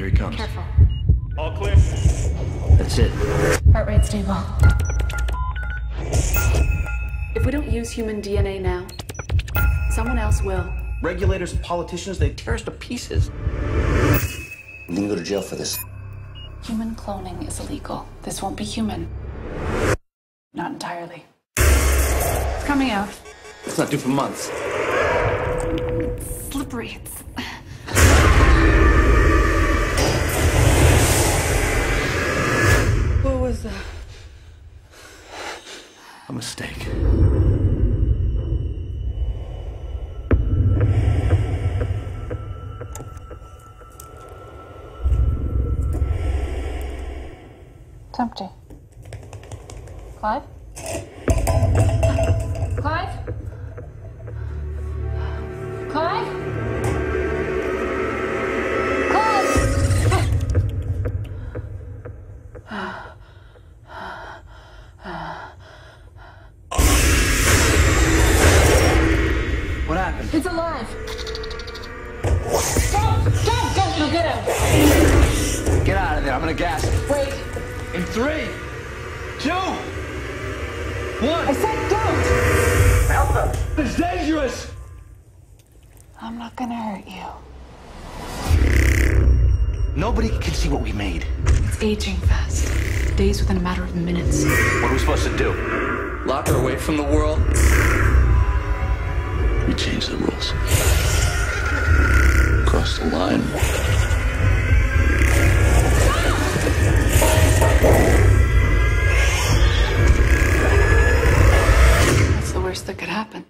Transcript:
here he comes. Careful. All clear. That's it. Heart rate stable. If we don't use human DNA now, someone else will. Regulators and politicians, they tear us to pieces. You can go to jail for this. Human cloning is illegal. This won't be human. Not entirely. It's coming out. It's not due for months. It's Slippery. It's... A mistake. It's empty. Clive? It's alive! Don't! Don't! Don't! You'll get out! Get out of there. I'm gonna gas it. Wait! In three, two, one. I said don't! It's dangerous. I'm not gonna hurt you. Nobody can see what we made. It's aging fast. Days within a matter of minutes. What are we supposed to do? Lock her away from the world. We changed the rules. Crossed the line. That's the worst that could happen.